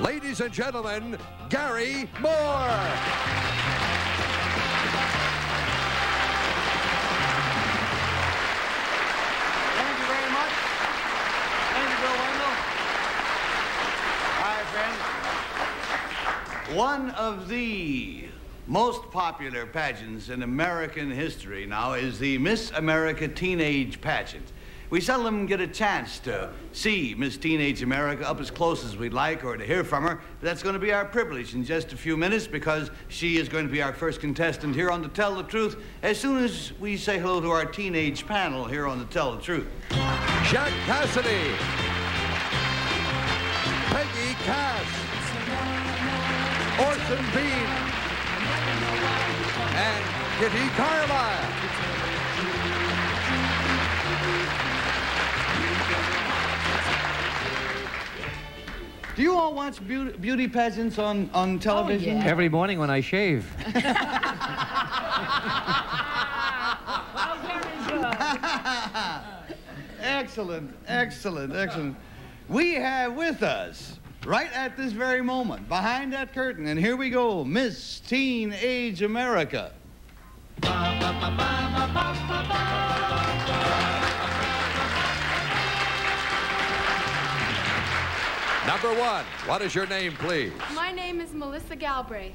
ladies and gentlemen, Garry Moore. Thank you very much. Thank you, Bill Wendell. All right, friends. One of the most popular pageants in American history now is the Miss America Teenage Pageant. We seldom get a chance to see Miss Teenage America up as close as we'd like or to hear from her. But that's going to be our privilege in just a few minutes because she is going to be our first contestant here on the Tell the Truth as soon as we say hello to our teenage panel here on the Tell the Truth. Jack Cassidy. Peggy Cass. Orson Bean. And Kitty Carlisle. Do you all watch beauty, beauty pageants on, on oh, television? yeah. Every morning when I shave. Excellent, excellent, excellent. We have with us, right at this very moment, behind that curtain, and here we go, Miss Teenage America. Number one, what is your name, please? My name is Melissa Galbraith.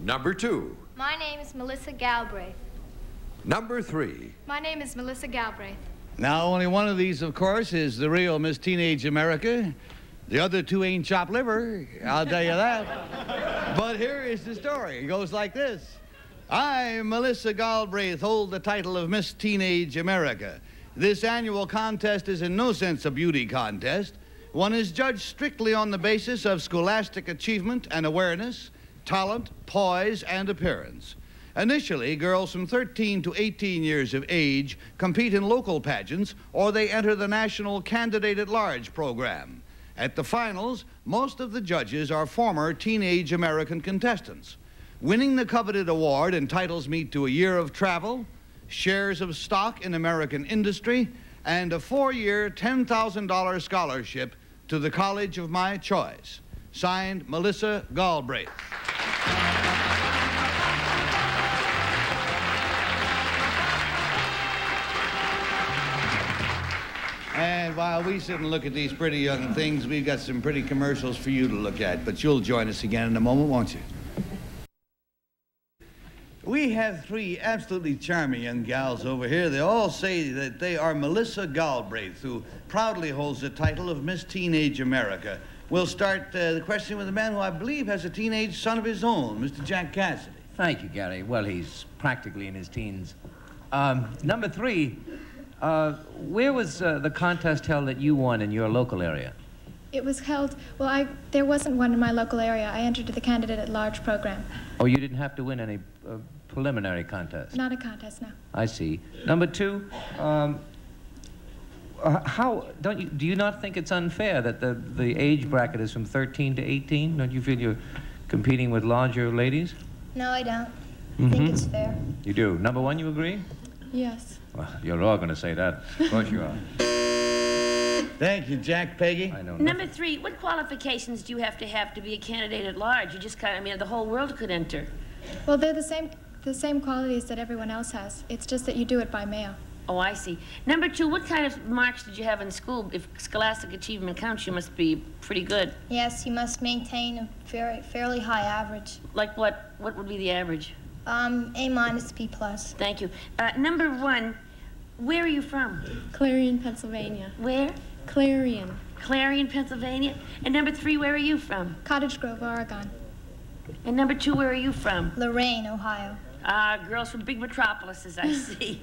Number two. My name is Melissa Galbraith. Number three. My name is Melissa Galbraith. Now, only one of these, of course, is the real Miss Teenage America. The other two ain't chopped liver, I'll tell you that. but here is the story. It goes like this. I, Melissa Galbraith, hold the title of Miss Teenage America. This annual contest is in no sense a beauty contest. One is judged strictly on the basis of scholastic achievement and awareness, talent, poise, and appearance. Initially, girls from 13 to 18 years of age compete in local pageants or they enter the National Candidate at Large program. At the finals, most of the judges are former teenage American contestants. Winning the coveted award entitles me to a year of travel, shares of stock in American industry, and a four year, $10,000 scholarship to the college of my choice. Signed, Melissa Galbraith. And while we sit and look at these pretty young things, we've got some pretty commercials for you to look at. But you'll join us again in a moment, won't you? We have three absolutely charming young gals over here. They all say that they are Melissa Galbraith, who proudly holds the title of Miss Teenage America. We'll start uh, the question with a man who I believe has a teenage son of his own, Mr. Jack Cassidy. Thank you, Garry. Well, he's practically in his teens. Um, number three, uh, where was uh, the contest held that you won in your local area? It was held, well, I, there wasn't one in my local area. I entered the candidate at large program. Oh, you didn't have to win any uh, preliminary contest. Not a contest, no. I see. Number two, um, uh, how don't you do you not think it's unfair that the the age bracket is from 13 to 18? Don't you feel you're competing with larger ladies? No, I don't. I Mhm. think it's fair. You do. Number one, you agree? Yes. Well, you're all going to say that. Of course you are. Thank you, Jack Peggy. I know. Number three, what qualifications do you have to have to be a candidate at large? You just kind of, I mean, the whole world could enter. Well, they're the same, the same qualities that everyone else has. It's just that you do it by mail. Oh, I see. Number two, what kind of marks did you have in school? If scholastic achievement counts, you must be pretty good. Yes, you must maintain a very, fairly high average. Like what? What would be the average? Um, A minus, B plus. Thank you. Uh, number one, where are you from? Clarion, Pennsylvania. Where? Clarion. Clarion, Pennsylvania. And number three, where are you from? Cottage Grove, Oregon. And number two, where are you from? Lorain, Ohio. Ah, girls from big metropolises, I see.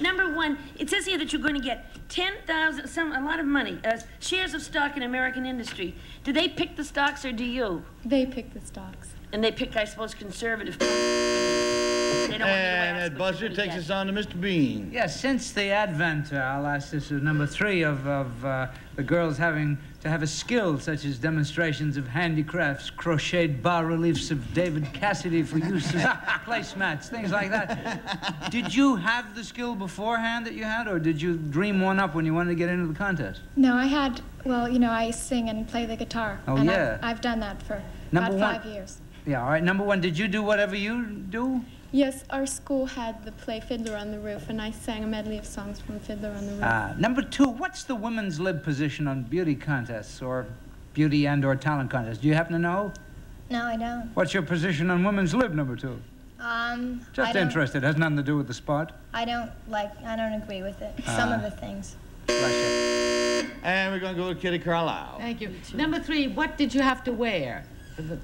Number one, it says here that you're going to get 10,000, some, a lot of money, uh, shares of stock in American industry. Do they pick the stocks or do you? They pick the stocks. And they pick, I suppose, conservative. And they don't want to And that buzzer takes us on to Mr. Bean. Yes, since the advent, uh, I'll ask this is number three of, of uh, the girls having to have a skill such as demonstrations of handicrafts, crocheted bas reliefs of David Cassidy for use as placemats, things like that. Did you have the skill beforehand that you had, or did you dream one up when you wanted to get into the contest? No, I had, well, you know, I sing and play the guitar. Oh, and yeah. I've, I've done that for Number about one- five years. Yeah, all right. Number one, did you do whatever you do? Yes, our school had the play Fiddler on the Roof, and I sang a medley of songs from Fiddler on the Roof. Uh, number two, what's the women's lib position on beauty contests or beauty and or talent contests? Do you happen to know? No, I don't. What's your position on women's lib, number two? Um, I Just don't, interested. Has nothing to do with the spot. I don't like. I don't agree with it. Some Ah. of the things. And we're going to go to Kitty Carlisle. Thank you. Number three, what did you have to wear?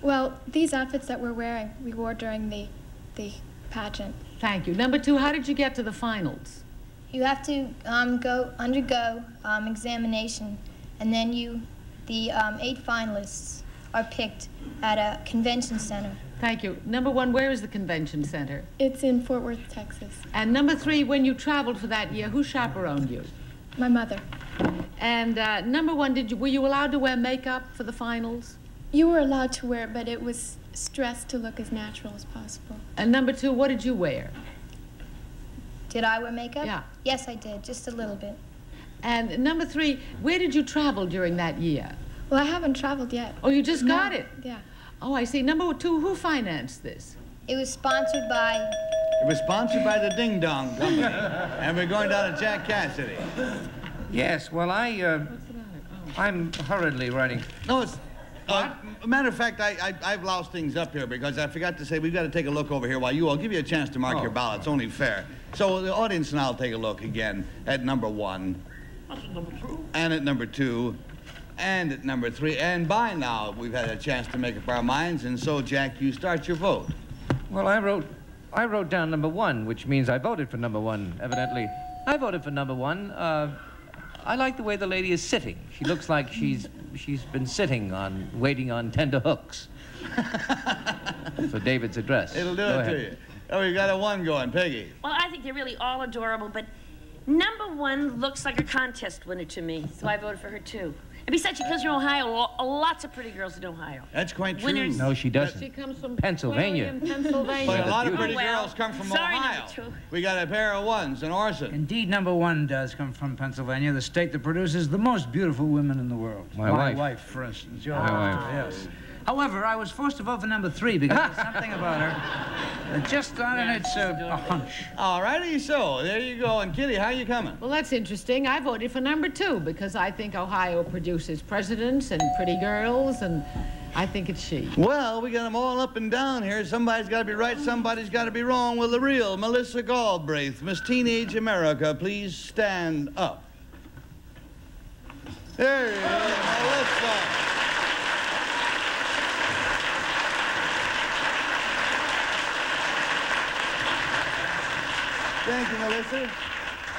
Well, these outfits that we're wearing, we wore during the, the pageant. Thank you. Number two, how did you get to the finals? You have to um, go undergo um, examination, and then you, the um, eight finalists, are picked at a convention center. Thank you. Number one, where is the convention center? It's in Fort Worth, Texas. And number three, when you traveled for that year, who chaperoned you? My mother. And uh, number one, did you were you allowed to wear makeup for the finals? You were allowed to wear it, but it was stressed to look as natural as possible. And number two, what did you wear? Did I wear makeup? Yeah. Yes, I did, just a little bit. And number three, where did you travel during that year? Well, I haven't traveled yet. Oh, you just No, got it. Yeah. Oh, I see. Number two, who financed this? It was sponsored by. It was sponsored by the Ding Dong Company. and we're going down to Jack Cassidy. Yes, well, I, uh, I'm hurriedly writing. No, it's. Uh, matter of fact, I, I, I've loused things up here because I forgot to say we've got to take a look over here while you all give you a chance to mark Oh. your ballots. Only fair. So the audience and I'll take a look again at number one. And at number two. And at number three. And by now, we've had a chance to make up our minds. And so, Jack, you start your vote. Well, I wrote, I wrote down number one, which means I voted for number one, evidently. I voted for number one. Uh, I like the way the lady is sitting. She looks like she's, she's been sitting on, waiting on tender hooks. for David's address. It'll do Go it ahead. to you. Oh, you got a one going. Peggy. Well, I think they're really all adorable, but number one looks like a contest winner to me, so I voted for her too. And besides, she comes from Ohio. Lots of pretty girls in Ohio. That's quite true. Winners. No, she doesn't. She comes from Pennsylvania. Clarion, Pennsylvania. But a lot of oh, pretty Oh, well. girls come from Sorry, number Ohio. two. We got a pair of ones in Orson. Indeed, number one does come from Pennsylvania, the state that produces the most beautiful women in the world. My wife. wife, for instance. Your My wife. Yes. However, I was forced to vote for number three because there's something about her that just got in it's a, a hunch. All righty, so there you go. And Kitty, how are you coming? Well, that's interesting. I voted for number two because I think Ohio produces presidents and pretty girls, and I think it's she. Well, we got them all up and down here. Somebody's got to be right, somebody's got to be wrong. Well, the real Melissa Galbraith, Miss Teenage America, please stand up. There you go, Melissa. Thank you, Melissa.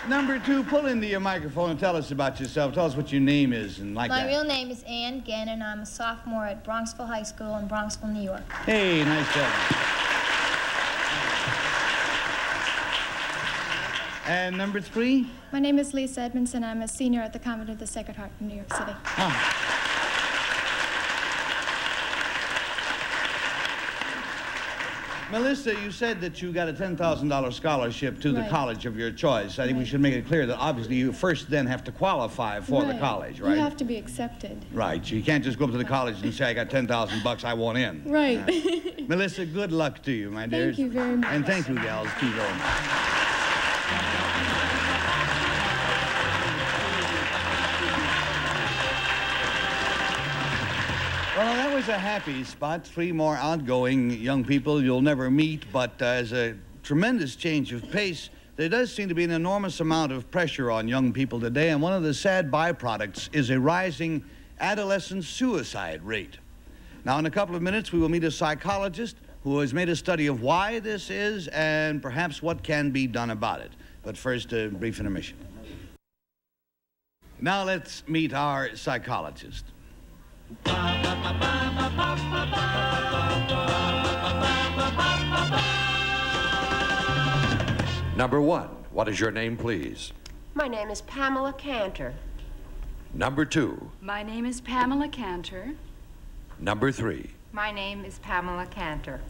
Number two, pull into your microphone and tell us about yourself. Tell us what your name is and like My that. real name is Ann Gannon. I'm a sophomore at Bronxville High School in Bronxville, New York. Hey, nice job. And number three? My name is Lisa Edmondson. I'm a senior at the Convent of the Sacred Heart in New York City. Ah. Melissa, you said that you got a $10,000 scholarship to the college of your choice. I think we should make it clear that obviously you first then have to qualify for the college, right? You have to be accepted. Right. You can't just go up to the college and say, I got 10,000 bucks, I want in. Right. Melissa, good luck to you, my dear. Thank you very much. And thank you, gals, too very much. Was a happy spot. Three more outgoing young people you'll never meet, but uh, as a tremendous change of pace, there does seem to be an enormous amount of pressure on young people today, and one of the sad byproducts is a rising adolescent suicide rate. Now, in a couple of minutes, we will meet a psychologist who has made a study of why this is and perhaps what can be done about it. But first, a brief intermission. Now, let's meet our psychologist. Number one, what is your name, please? My name is Pamela Cantor. Number two. My name is Pamela Cantor. Number three. My name is Pamela Cantor.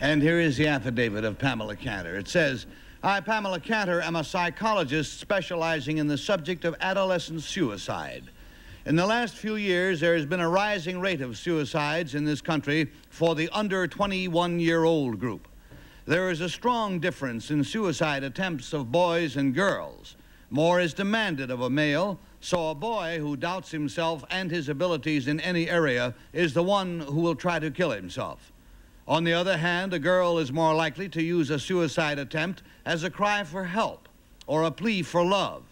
And here is the affidavit of Pamela Cantor. It says, I, Pamela Cantor, am a psychologist specializing in the subject of adolescent suicide. In the last few years, there has been a rising rate of suicides in this country for the under 21 year old group. There is a strong difference in suicide attempts of boys and girls. More is demanded of a male, so a boy who doubts himself and his abilities in any area is the one who will try to kill himself. On the other hand, a girl is more likely to use a suicide attempt as a cry for help or a plea for love.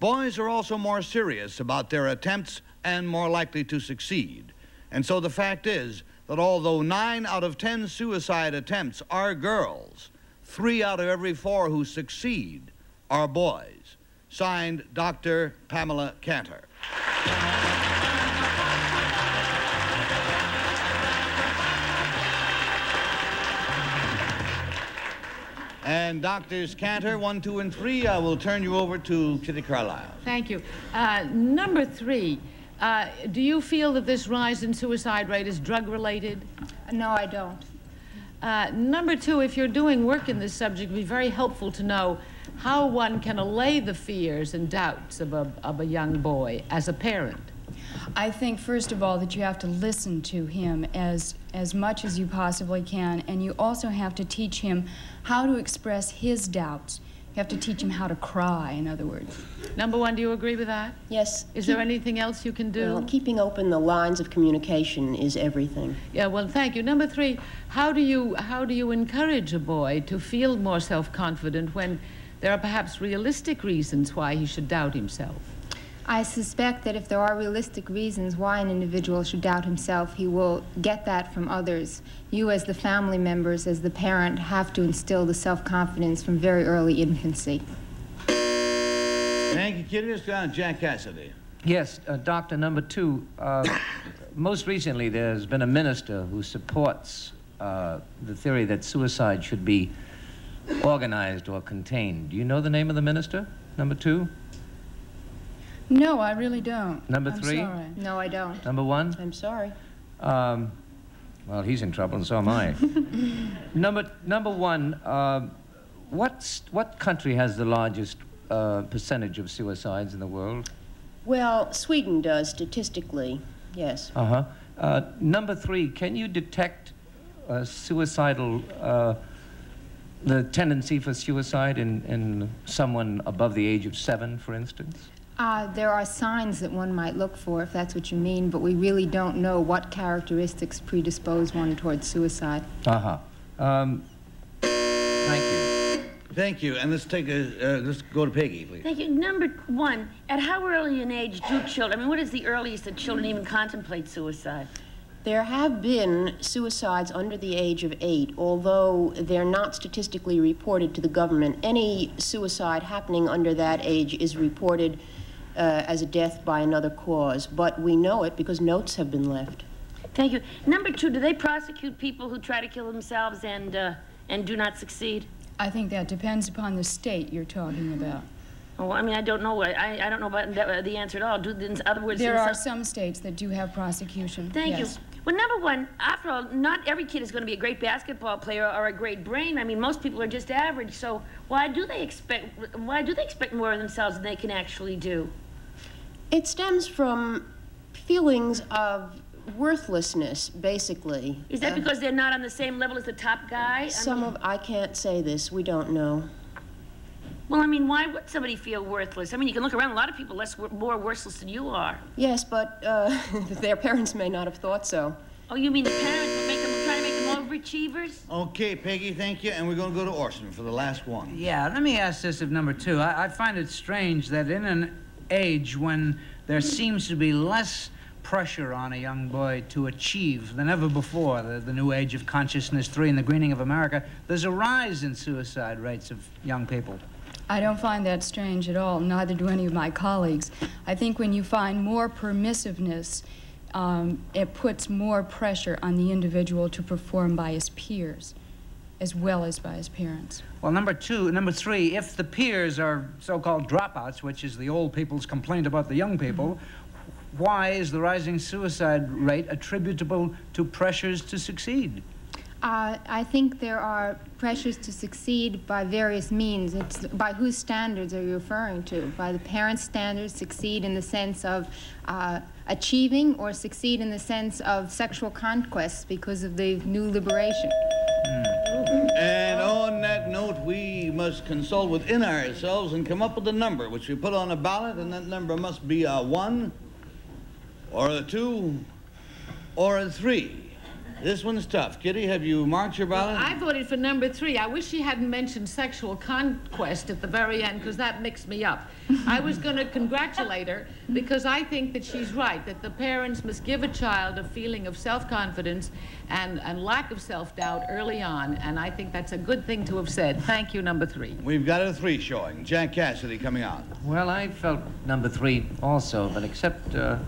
Boys are also more serious about their attempts and more likely to succeed. And so the fact is that although nine out of ten suicide attempts are girls, three out of every four who succeed are boys. Signed, Dr. Pamela Cantor. And Doctors Cantor, one, two, and three, I will turn you over to Kitty Carlisle. Thank you. Uh, number three, uh, do you feel that this rise in suicide rate is drug related? No, I don't. Uh, number two, if you're doing work in this subject, it would be very helpful to know how one can allay the fears and doubts of a, of a young boy as a parent. I think, first of all, that you have to listen to him as, as much as you possibly can, and you also have to teach him how to express his doubts. You have to teach him how to cry, in other words. Number one, do you agree with that? Yes. Is there anything else you can do? Well, keeping open the lines of communication is everything. Yeah, well, thank you. Number three, how do you, how do you encourage a boy to feel more self-confident when there are perhaps realistic reasons why he should doubt himself? I suspect that if there are realistic reasons why an individual should doubt himself, he will get that from others. You, as the family members, as the parent, have to instill the self confidence from very early infancy. Thank you, Kitty. Let's go on Jack Cassidy. Yes, uh, Doctor number two. Uh, most recently, there's been a minister who supports uh, the theory that suicide should be organized or contained. Do you know the name of the minister, number two? No, I really don't. Number I'm three? sorry. No, I don't. Number one? I'm sorry. Um, well, he's in trouble, and so am I. number number one. Uh, what's what country has the largest uh, percentage of suicides in the world? Well, Sweden does statistically, yes. Uh-huh. Uh Number three. Can you detect uh, suicidal? Uh, the tendency for suicide in, in someone above the age of seven, for instance? Uh, there are signs that one might look for, if that's what you mean, but we really don't know what characteristics predispose one towards suicide. Uh-huh. Um, thank you. Thank you. And let's take a, uh, let's go to Peggy, please. Thank you. Number one, at how early an age do children, I mean, what is the earliest that children even contemplate suicide? There have been suicides under the age of eight, although they're not statistically reported to the government. Any suicide happening under that age is reported uh, as a death by another cause, but we know it because notes have been left. Thank you. Number two, do they prosecute people who try to kill themselves and, uh, and do not succeed? I think that depends upon the state you're talking about. Oh, I mean, I don't know. I, I don't know about the, the answer at all. Do, in other words, There are some- some states that do have prosecution. Thank yes. you. Well, number one, after all, not every kid is going to be a great basketball player or a great brain. I mean, most people are just average. So why do they expect? Why do they expect more of themselves than they can actually do? It stems from feelings of worthlessness, basically. Is that Uh, because they're not on the same level as the top guy? I Some mean- of, I can't say this, we don't know. Well, I mean, why would somebody feel worthless? I mean, you can look around. A lot of people less wor- more worthless than you are. Yes, but uh, their parents may not have thought so. Oh, you mean the parents would make them try to make them overachievers? Okay, Peggy, thank you. And we're going to go to Orson for the last one. Yeah, let me ask this of number two. I, I find it strange that in an age when there seems to be less pressure on a young boy to achieve than ever before, the, the new age of consciousness three and the greening of America, there's a rise in suicide rates of young people. I don't find that strange at all, neither do any of my colleagues. I think when you find more permissiveness, um, it puts more pressure on the individual to perform by his peers. As well as by his parents. Well, number two, number three, if the peers are so-called dropouts, which is the old people's complaint about the young people, why is the rising suicide rate attributable to pressures to succeed? Uh, I think there are pressures to succeed by various means. It's by whose standards are you referring to? By the parents' standards, succeed in the sense of uh, achieving, or succeed in the sense of sexual conquests because of the new liberation. Must consult within ourselves and come up with a number, which we put on a ballot, and that number must be a one, or a two, or a three. This one's tough. Kitty, have you marked your ballot? I voted for number three. I wish she hadn't mentioned sexual conquest at the very end because that mixed me up. I was going to congratulate her because I think that she's right, that the parents must give a child a feeling of self-confidence and, and lack of self-doubt early on, and I think that's a good thing to have said. Thank you, number three. We've got a three showing. Jack Cassidy coming out. Well, I felt number three also, but except uh,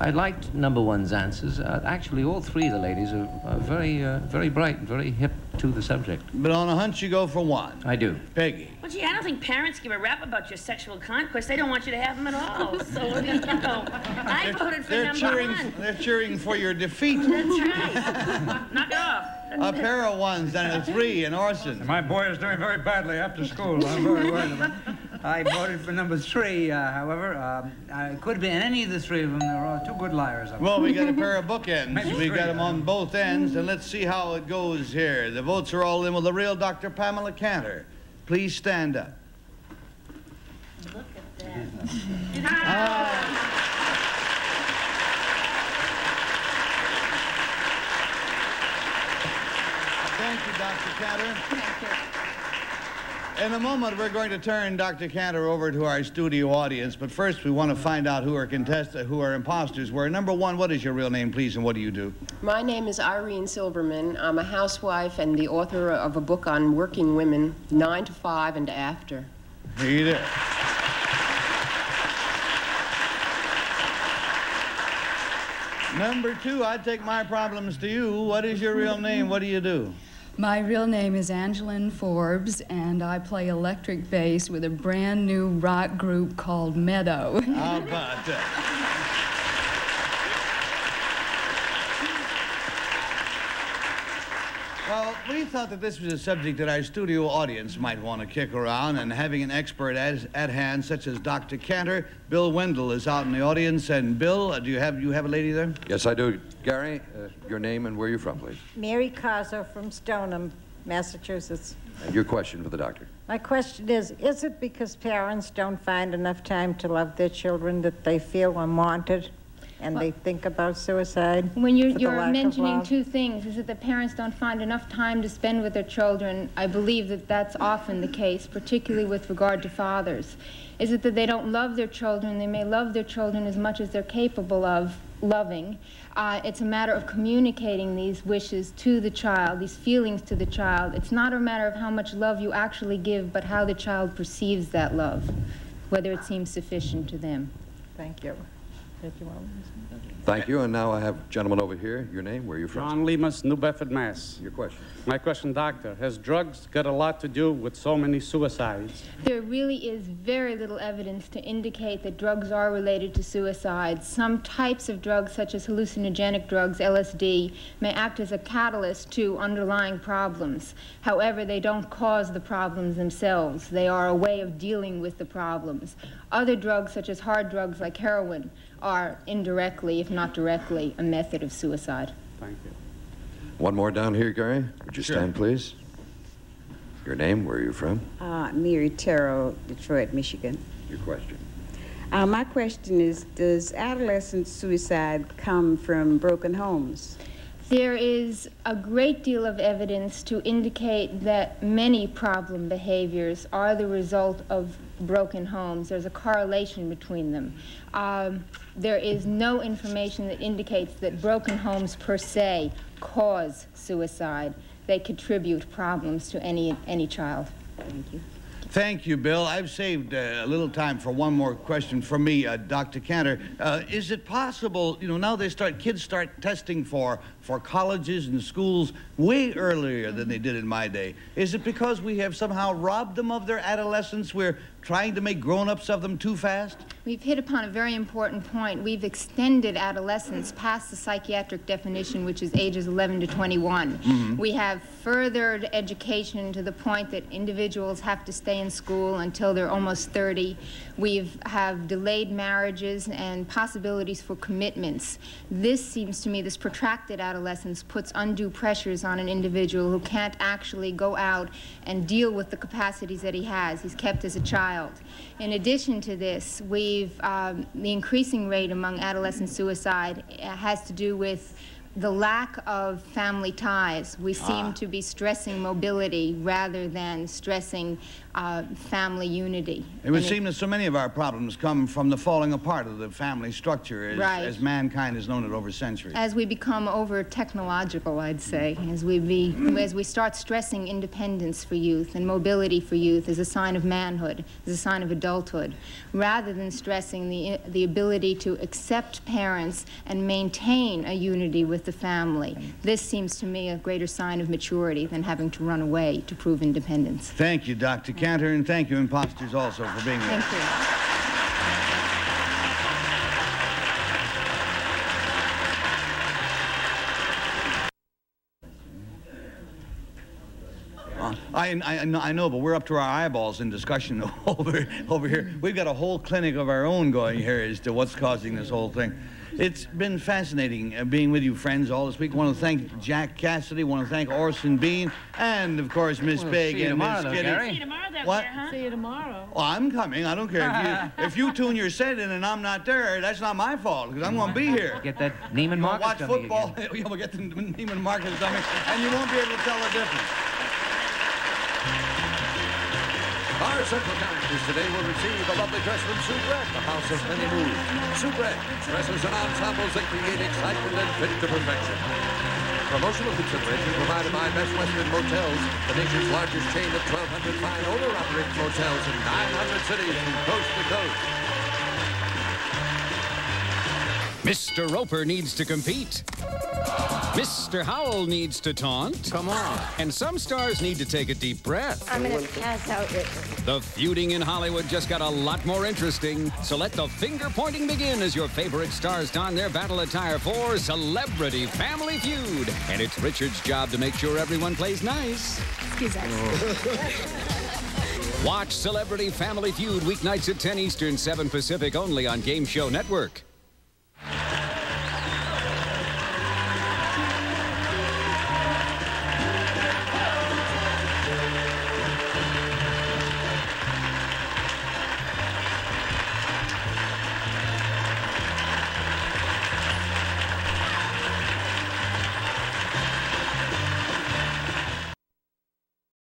I liked number one's answers. Uh, actually, all three of the ladies are, are very, uh, very bright and very hip to the subject. But on a hunch, you go for one. I do. Peggy. Well, gee, I don't think parents give a rap about your sexual conquest. They don't want you to have them at all. So, what do you know? I voted for They're number cheering, one. they're cheering for your defeat. That's right. Knock it off. A pair of ones and a three in Orson. My boy is doing very badly after school. I'm very worried about it. I voted for number three, uh, however. Um, I could have been any of the three of them. They're all two good liars. Well, we got a pair of bookends. Maybe We three, got them huh? on both ends, and let's see how it goes here. The votes are all in with the real Dr. Pamela Cantor. Please stand up. Look at that. Thank you, Dr. Cantor. In a moment, we're going to turn Dr. Cantor over to our studio audience, but first we want to find out who our contestants, who our imposters were. Number one, what is your real name, please, and what do you do? My name is Irene Silverman. I'm a housewife and the author of a book on working women, Nine to Five and After. Hey there. Number two, I take my problems to you. What is your real name? What do you do? My real name is Angeline Forbes, and I play electric bass with a brand new rock group called Meadow. How about that? Well, we thought that this was a subject that our studio audience might want to kick around, and having an expert at, at hand, such as Dr. Cantor, Bill Wendell is out in the audience. And Bill, uh, do you have you have a lady there? Yes, I do. Garry, uh, your name and where you're from, please. Mary Caso from Stoneham, Massachusetts. And your question for the doctor. My question is, is it because parents don't find enough time to love their children that they feel unwanted and they think about suicide? When you're, you're mentioning two things, is that the parents don't find enough time to spend with their children. I believe that that's often the case, particularly with regard to fathers. Is it that they don't love their children? They may love their children as much as they're capable of loving. Uh, it's a matter of communicating these wishes to the child, these feelings to the child. It's not a matter of how much love you actually give, but how the child perceives that love, whether it seems sufficient to them. Thank you. Thank you, Mom. Thank you. And now I have a gentleman over here. Your name, where are you from? John Lemus, New Bedford, Mass. Your question. My question, doctor, has drugs got a lot to do with so many suicides? There really is very little evidence to indicate that drugs are related to suicide. Some types of drugs, such as hallucinogenic drugs, LSD, may act as a catalyst to underlying problems. However, they don't cause the problems themselves. They are a way of dealing with the problems. Other drugs, such as hard drugs like heroin, are indirectly, if not directly, a method of suicide. Thank you. One more down here, Garry. Would you stand, please? Your name, where are you from? Uh, Mary Terrell, Detroit, Michigan. Your question. Uh, my question is Does adolescent suicide come from broken homes? There is a great deal of evidence to indicate that many problem behaviors are the result of broken homes. There's a correlation between them. Um, there is no information that indicates that broken homes per se cause suicide. They contribute problems to any, any child. Thank you. Thank you, Bill. I've saved uh, a little time for one more question from me, uh, Dr. Cantor. Uh, is it possible, you know, now they start, kids start testing for, for colleges and schools way earlier than they did in my day. Is it because we have somehow robbed them of their adolescence? We're trying to make grown-ups of them too fast? We've hit upon a very important point. We've extended adolescence past the psychiatric definition, which is ages 11 to 21. Mhm. We have furthered education to the point that individuals have to stay in school until they're almost 30. We have have delayed marriages and possibilities for commitments. This seems to me, this protracted adolescence puts undue pressures on an individual who can't actually go out and deal with the capacities that he has. He's kept as a child. In addition to this, we've, um, the increasing rate among adolescent suicide uh, has to do with the lack of family ties. We seem Ah. to be stressing mobility rather than stressing uh, family unity. It would And seem that so many of our problems come from the falling apart of the family structure as, Right. as mankind has known it over centuries. As we become over technological, I'd say, as we be, as we start stressing independence for youth and mobility for youth as a sign of manhood, as a sign of adulthood, rather than stressing the the ability to accept parents and maintain a unity with the family. This seems to me a greater sign of maturity than having to run away to prove independence. Thank you, Dr. Cantor, and thank you, imposters, also, for being here. Thank you. Uh, I, I, I know- I know, but we're up to our eyeballs in discussion over, over here. We've got a whole clinic of our own going here as to what's causing this whole thing. It's been fascinating uh, being with you, friends, all this week. I want to thank Jack Cassidy, I want to thank Orson Bean, and, of course, Miss Well, Big see you and tomorrow, Miss though, Kitty. Garry. See you tomorrow, though, What? See you tomorrow. Well, I'm coming. I don't care. If you, if you tune your set in and I'm not there, that's not my fault, because I'm going to be here. Get that Neiman We'll Marcus watch dummy football. yeah, we'll get the Neiman Marcus dummy, and you won't be able to tell the difference. Our central characters today will receive a lovely dress from Soubrette, the house of many moves. Soubrette, dresses and ensembles that create excitement and fit to perfection. Promotional consideration provided by Best Western Motels, the nation's largest chain of 1,200 fine owner-operated motels in 900 cities from coast to coast. Mr. Roper needs to compete. Mr. Howell needs to taunt. Come on. And some stars need to take a deep breath. I'm gonna pass out. The feuding in Hollywood just got a lot more interesting. So let the finger pointing begin as your favorite stars don their battle attire for Celebrity Family Feud. And it's Richard's job to make sure everyone plays nice. Excuse Watch Celebrity Family Feud weeknights at 10 Eastern, 7 Pacific only on Game Show Network.